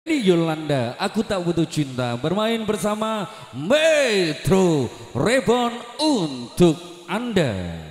Ini Yolanda, aku tak butuh cinta bermain bersama Metro Reborn untuk Anda.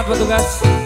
Mato Grosso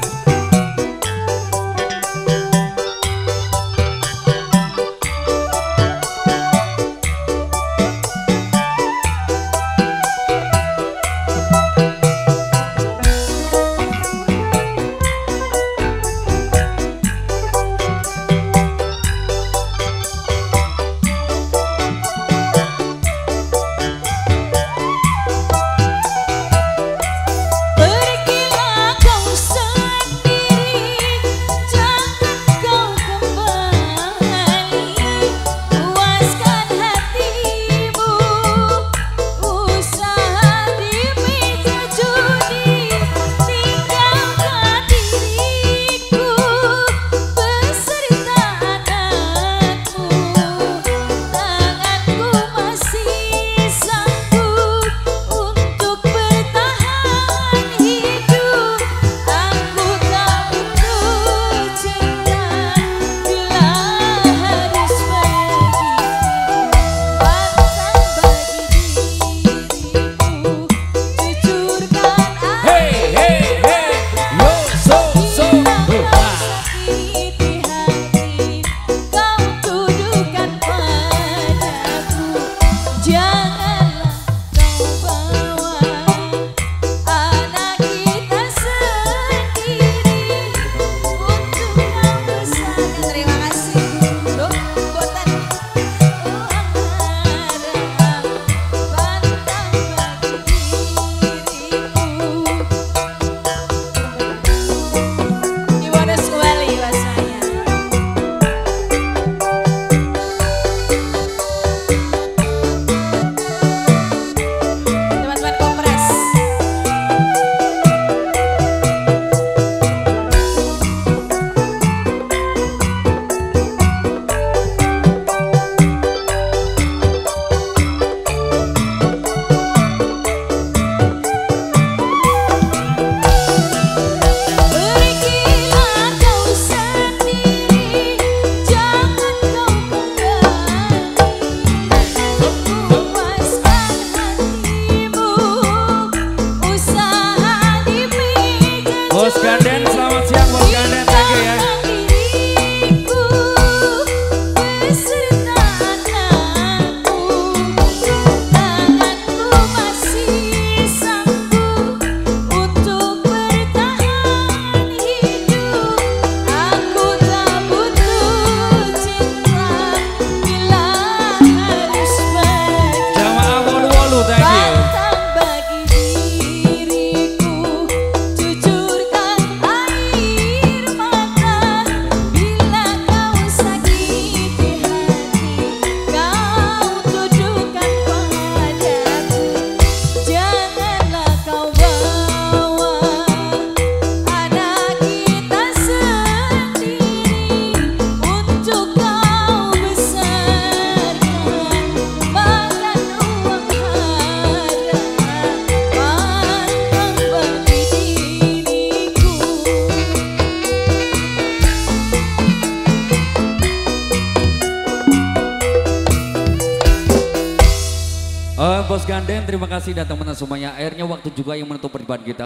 Ganden, terima kasih datang menonton semuanya. airnya waktu juga yang menutup perjumpaan kita.